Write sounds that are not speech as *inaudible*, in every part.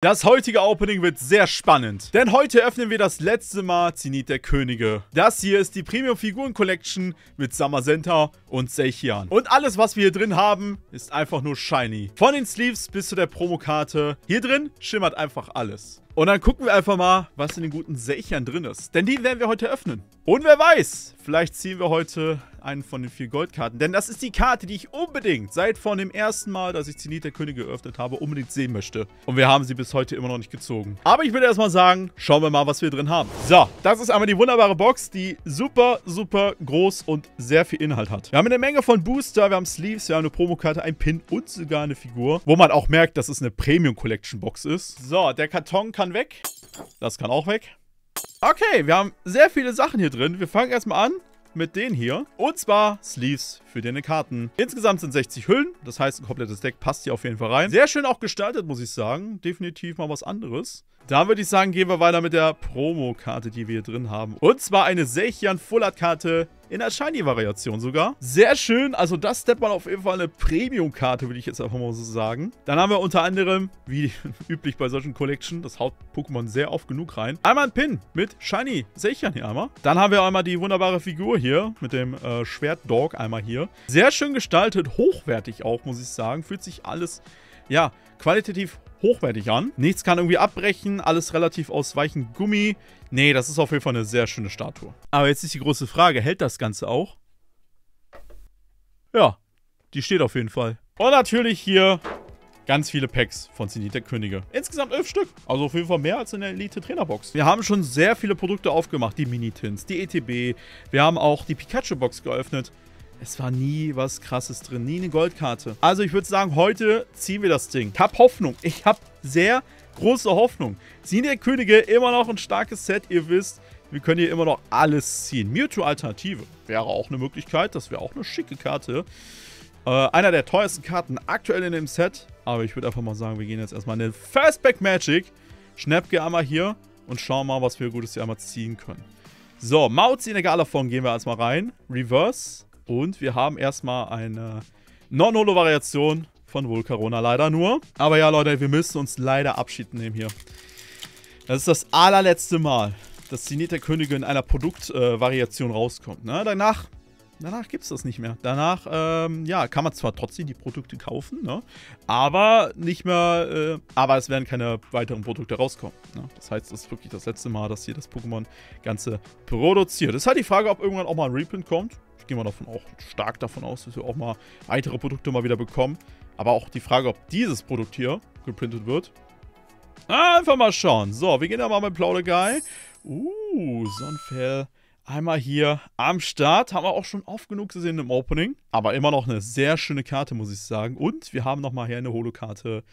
Das heutige Opening wird sehr spannend, denn heute öffnen wir das letzte Mal Zenit der Könige. Das hier ist die Premium Figuren Collection mit Samazenta und Seichian. Und alles, was wir hier drin haben, ist einfach nur shiny. Von den Sleeves bis zu der Promokarte. Hier drin schimmert einfach alles. Und dann gucken wir einfach mal, was in den guten Seichian drin ist. Denn die werden wir heute öffnen. Und wer weiß, vielleicht ziehen wir heute einen von den vier Goldkarten. Denn das ist die Karte, die ich unbedingt seit von dem ersten Mal, dass ich Zenit der Könige geöffnet habe, unbedingt sehen möchte. Und wir haben sie bis heute immer noch nicht gezogen. Aber ich würde erstmal sagen, schauen wir mal, was wir drin haben. So, das ist einmal die wunderbare Box, die super, super groß und sehr viel Inhalt hat. Wir haben eine Menge von Booster, wir haben Sleeves, wir haben eine Promokarte, ein Pin und sogar eine Figur, wo man auch merkt, dass es eine Premium Collection Box ist. So, der Karton kann weg. Das kann auch weg. Okay, wir haben sehr viele Sachen hier drin. Wir fangen erstmal an mit denen hier. Und zwar Sleeves für deine Karten. Insgesamt sind 60 Hüllen. Das heißt, ein komplettes Deck passt hier auf jeden Fall rein. Sehr schön auch gestaltet, muss ich sagen. Definitiv mal was anderes. Da würde ich sagen, gehen wir weiter mit der Promo-Karte, die wir hier drin haben. Und zwar eine Sechian Full-Art-Karte in der Shiny-Variation sogar. Sehr schön. Also das steppt man auf jeden Fall eine Premium-Karte, würde ich jetzt einfach mal so sagen. Dann haben wir unter anderem, wie *laughs* üblich bei solchen Collection, das haut Pokémon sehr oft genug rein. Einmal ein Pin mit Shiny Sechian hier einmal. Dann haben wir einmal die wunderbare Figur hier mit dem äh, Schwert-Dog einmal hier. Sehr schön gestaltet, hochwertig auch, muss ich sagen. Fühlt sich alles, ja, qualitativ hochwertig an. Nichts kann irgendwie abbrechen, alles relativ aus weichem Gummi. Nee, das ist auf jeden Fall eine sehr schöne Statue. Aber jetzt ist die große Frage, hält das Ganze auch? Ja, die steht auf jeden Fall. Und natürlich hier ganz viele Packs von Zenit der Könige. Insgesamt elf Stück. Also auf jeden Fall mehr als in der Elite Trainerbox. Wir haben schon sehr viele Produkte aufgemacht. Die Mini-Tins, die ETB. Wir haben auch die Pikachu-Box geöffnet. Es war nie was krasses drin, nie eine Goldkarte. Also ich würde sagen, heute ziehen wir das Ding. Ich habe Hoffnung. Ich habe sehr große Hoffnung. Ziehen der Könige immer noch ein starkes Set. Ihr wisst, wir können hier immer noch alles ziehen. Mewtwo-Alternative wäre auch eine Möglichkeit. Das wäre auch eine schicke Karte. Äh, einer der teuersten Karten aktuell in dem Set. Aber ich würde einfach mal sagen, wir gehen jetzt erstmal in den Fastback Magic. Schnäppke einmal hier und schauen mal, was wir Gutes hier einmal ziehen können. So, Mauzi in der Galaform gehen wir erstmal rein. Reverse. Und wir haben erstmal eine Non-Holo-Variation von Volcarona leider nur. Aber ja, Leute, wir müssen uns leider Abschied nehmen hier. Das ist das allerletzte Mal, dass Zenit der Könige in einer Produktvariation äh, rauskommt. Ne? Danach, danach gibt es das nicht mehr. Danach, ähm, ja, kann man zwar trotzdem die Produkte kaufen, ne? aber nicht mehr, äh, aber es werden keine weiteren Produkte rauskommen. Ne? Das heißt, das ist wirklich das letzte Mal, dass hier das Pokémon Ganze produziert. Es ist halt die Frage, ob irgendwann auch mal ein Reprint kommt gehe mal davon auch stark davon aus, dass wir auch mal weitere Produkte mal wieder bekommen. Aber auch die Frage, ob dieses Produkt hier geprintet wird. Einfach mal schauen. So, wir gehen da mal mit Plauderguy. Uh, Sonnenfell. Einmal hier am Start. Haben wir auch schon oft genug gesehen im Opening. Aber immer noch eine sehr schöne Karte, muss ich sagen. Und wir haben nochmal hier eine Holo-Karte.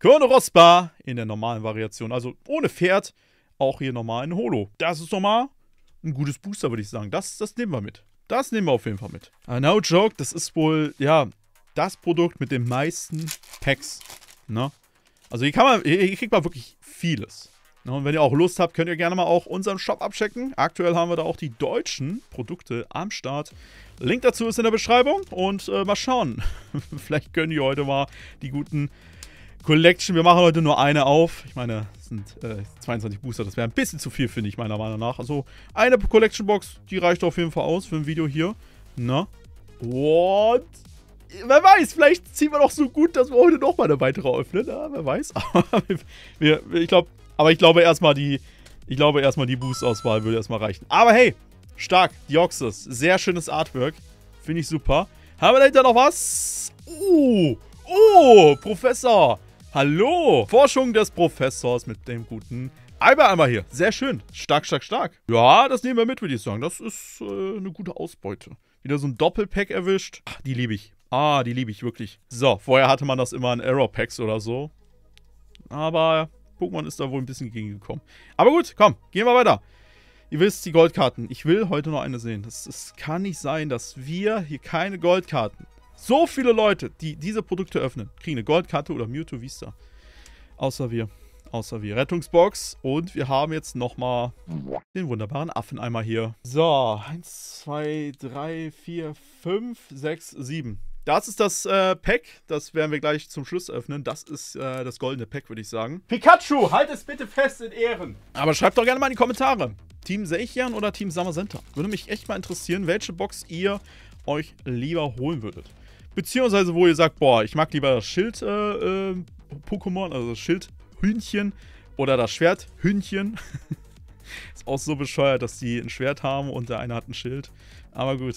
Korno Rospa in der normalen Variation. Also ohne Pferd, auch hier nochmal ein Holo. Das ist nochmal ein gutes Booster, würde ich sagen. Das, das nehmen wir mit. Das nehmen wir auf jeden Fall mit. Aber no joke, das ist wohl, ja, das Produkt mit den meisten Packs. Ne? Also hier kann man, hier kriegt man wirklich vieles. Und wenn ihr auch Lust habt, könnt ihr gerne mal auch unseren Shop abchecken. Aktuell haben wir da auch die deutschen Produkte am Start. Link dazu ist in der Beschreibung und äh, mal schauen. *laughs* Vielleicht können die heute mal die guten Collection. Wir machen heute nur eine auf. Ich meine, es sind äh, 22 Booster. Das wäre ein bisschen zu viel, finde ich, meiner Meinung nach. Also, eine Collection Box, die reicht auf jeden Fall aus für ein Video hier. Na? Und wer weiß, vielleicht ziehen wir doch so gut, dass wir heute nochmal eine weitere öffnen. Ja, wer weiß. *laughs* Aber, wir, ich glaub, aber ich glaube erstmal die, ich glaube erstmal die Boost-Auswahl würde erstmal reichen. Aber hey, stark, Dioxys. Sehr schönes Artwork. Finde ich super. Haben wir dahinter noch was? Uh, oh, Professor. Hallo! Forschung des Professors mit dem guten Alba einmal hier. Sehr schön. Stark, stark, stark. Ja, das nehmen wir mit, würde ich sagen. Das ist äh, eine gute Ausbeute. Wieder so ein Doppelpack erwischt. Ach, die liebe ich. Ah, die liebe ich wirklich. So, vorher hatte man das immer in Error-Packs oder so. Aber Pokémon ist da wohl ein bisschen gegengekommen. Aber gut, komm, gehen wir weiter. Ihr wisst, die Goldkarten. Ich will heute noch eine sehen. Es kann nicht sein, dass wir hier keine Goldkarten so viele Leute, die diese Produkte öffnen, kriegen eine Goldkarte oder Mewtwo Vista. Außer wir. Außer wir. Rettungsbox. Und wir haben jetzt nochmal den wunderbaren Affeneimer hier. So, 1, 2, 3, 4, 5, 6, 7. Das ist das äh, Pack. Das werden wir gleich zum Schluss öffnen. Das ist äh, das goldene Pack, würde ich sagen. Pikachu, halt es bitte fest in Ehren. Aber schreibt doch gerne mal in die Kommentare. Team Seichian oder Team Summer Center? Würde mich echt mal interessieren, welche Box ihr euch lieber holen würdet. Beziehungsweise, wo ihr sagt, boah, ich mag lieber das Schild-Pokémon, äh, äh, also das Schildhühnchen oder das Schwerthühnchen. *laughs* Ist auch so bescheuert, dass die ein Schwert haben und der eine hat ein Schild. Aber gut,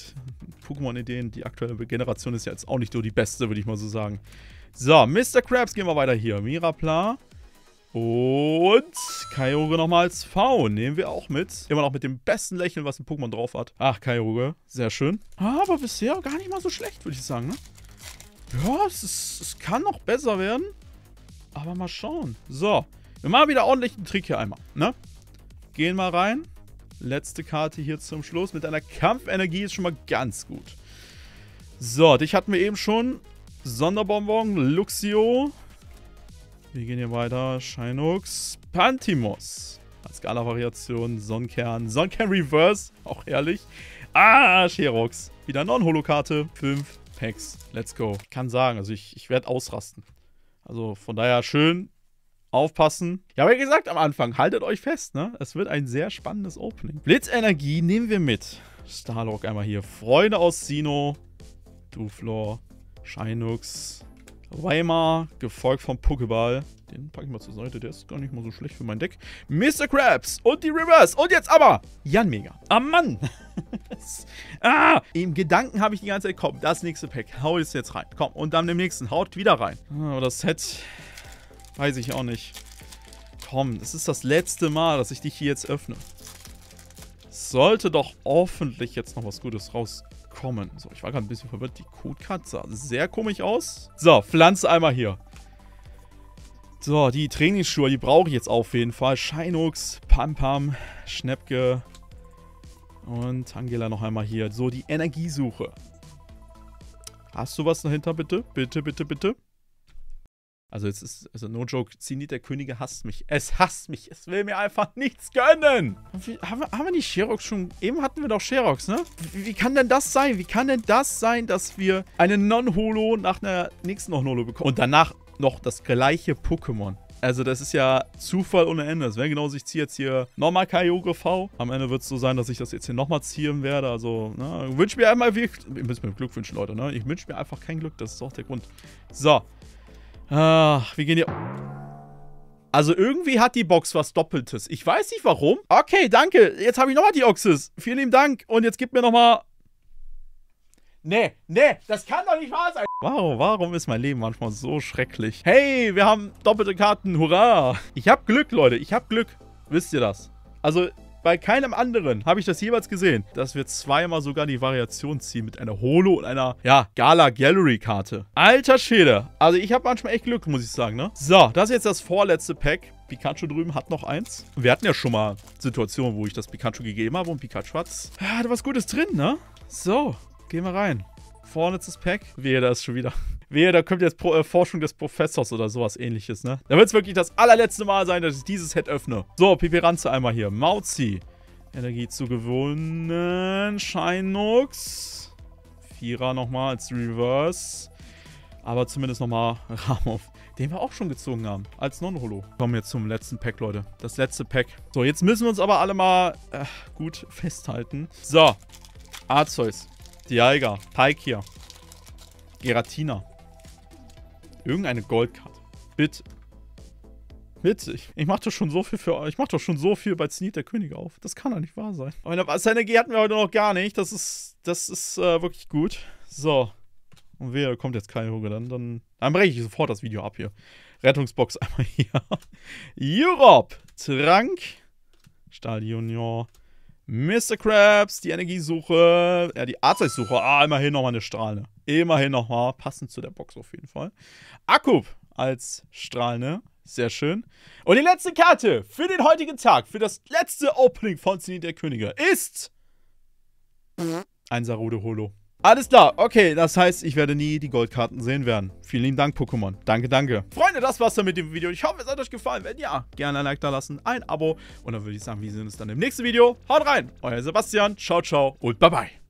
Pokémon-Ideen, die aktuelle Generation ist ja jetzt auch nicht so die beste, würde ich mal so sagen. So, Mr. Krabs gehen wir weiter hier. Mirapla. Und Kyogre nochmal als V. Nehmen wir auch mit. Immer noch mit dem besten Lächeln, was ein Pokémon drauf hat. Ach, Kyogre. Sehr schön. Aber bisher gar nicht mal so schlecht, würde ich sagen, ne? Ja, es, ist, es kann noch besser werden. Aber mal schauen. So. Wir machen wieder ordentlich einen Trick hier einmal, ne? Gehen mal rein. Letzte Karte hier zum Schluss. Mit einer Kampfenergie ist schon mal ganz gut. So, dich hatten wir eben schon. Sonderbonbon, Luxio. Wir gehen hier weiter. Shinux, Pantimos. Als Skala-Variation, Sonnenkern, Sonnenkern Reverse. Auch ehrlich. Ah, Sherox. Wieder Non-Holo-Karte. Fünf Packs. Let's go. Ich kann sagen, also ich, ich werde ausrasten. Also von daher schön aufpassen. Ja, wie gesagt am Anfang, haltet euch fest, ne? Es wird ein sehr spannendes Opening. Blitzenergie nehmen wir mit. Starlock einmal hier. Freunde aus Sino. Duflor. Shinux. Weimar, gefolgt vom Pokéball. Den packe ich mal zur Seite, der ist gar nicht mal so schlecht für mein Deck. Mr. Krabs und die Reverse. Und jetzt aber Jan Mega. Ah, Mann. *laughs* ah, im Gedanken habe ich die ganze Zeit, komm, das nächste Pack, hau es jetzt rein. Komm, und dann im nächsten, haut wieder rein. Ah, aber das Set Weiß ich auch nicht. Komm, es ist das letzte Mal, dass ich dich hier jetzt öffne. Sollte doch hoffentlich jetzt noch was Gutes rauskommen. So, ich war gerade ein bisschen verwirrt. Die Codecard sah sehr komisch aus. So, Pflanze einmal hier. So, die Trainingsschuhe, die brauche ich jetzt auf jeden Fall. Shinux, Pam Pam, Schnäppke und Angela noch einmal hier. So, die Energiesuche. Hast du was dahinter, bitte? Bitte, bitte, bitte? Also jetzt ist, also no joke, Zenit der Könige hasst mich. Es hasst mich. Es will mir einfach nichts gönnen. Wie, haben, wir, haben wir nicht Sherox schon? Eben hatten wir doch Sherox, ne? Wie, wie, kann denn das sein? Wie kann denn das sein, dass wir eine Non-Holo nach einer nächsten Non-Holo bekommen? Und danach noch das gleiche Pokémon. Also das ist ja Zufall ohne Ende. Das wäre genauso, ich ziehe jetzt hier nochmal Kyogre V. Am Ende wird es so sein, dass ich das jetzt hier nochmal ziehen werde. Also, ne, wünsche mir einmal, ihr müsst mir Glück wünschen, Leute, ne? Ich wünsche mir einfach kein Glück, das ist auch der Grund. So, Ach, wir gehen hier... Also irgendwie hat die Box was Doppeltes. Ich weiß nicht warum. Okay, danke. Jetzt habe ich nochmal die Oxys. Vielen lieben Dank. Und jetzt gib mir nochmal... Nee, nee, das kann doch nicht wahr sein. Warum, warum ist mein Leben manchmal so schrecklich? Hey, wir haben doppelte Karten. Hurra. Ich habe Glück, Leute. Ich habe Glück. Wisst ihr das? Also, bei keinem anderen habe ich das jeweils gesehen, dass wir zweimal sogar die Variation ziehen mit einer Holo und einer, ja, Gala Gallery Karte. Alter Schäde. Also ich habe manchmal echt Glück, muss ich sagen, ne? So, das ist jetzt das vorletzte Pack. Pikachu drüben hat noch eins. Wir hatten ja schon mal Situationen, wo ich das Pikachu gegeben habe und Pikachu hat's. Ja, hatte was Gutes drin, ne? So, gehen wir rein. Vorletztes Pack. Wehe, da ist schon wieder. Wehe, da kommt jetzt Pro äh, Forschung des Professors oder sowas ähnliches, ne? Da wird es wirklich das allerletzte Mal sein, dass ich dieses Set öffne. So, Pipiranze einmal hier. Mauzi. Energie zu gewonnen. Shinux. Vierer nochmal als Reverse. Aber zumindest nochmal *laughs* Ramov, den wir auch schon gezogen haben, als Non-Holo. Kommen wir zum letzten Pack, Leute. Das letzte Pack. So, jetzt müssen wir uns aber alle mal äh, gut festhalten. So, Arzeus, Dialga, Palkia, Geratina, Irgendeine Goldkarte. Bitte. Bitte. Ich, ich mach doch schon so viel für euch. Ich mach doch schon so viel bei Sneed der König auf. Das kann doch nicht wahr sein. Aber eine Wasserenergie hatten wir heute noch gar nicht. Das ist, das ist äh, wirklich gut. So. Und wer kommt jetzt keine Hunger, dann, dann, dann breche ich sofort das Video ab hier. Rettungsbox *laughs* einmal hier. Europe. Trank. Stahl Junior. Mr. Krabs, die Energiesuche, ja, die Arzeitsuche. Ah, immerhin nochmal eine Strahlende. Immerhin nochmal, passend zu der Box auf jeden Fall. Akub als Strahlende. Sehr schön. Und die letzte Karte für den heutigen Tag, für das letzte Opening von Zenit der Könige ist ein Sarude Holo. Alles klar, okay, das heißt, ich werde nie die Goldkarten sehen werden. Vielen lieben Dank, Pokémon. Danke, danke. Freunde, das war's dann mit dem Video. Ich hoffe, es hat euch gefallen. Wenn ja, gerne ein Like da lassen, ein Abo. Und dann würde ich sagen, wir sehen uns dann im nächsten Video. Haut rein, euer Sebastian. Ciao, ciao und bye, bye.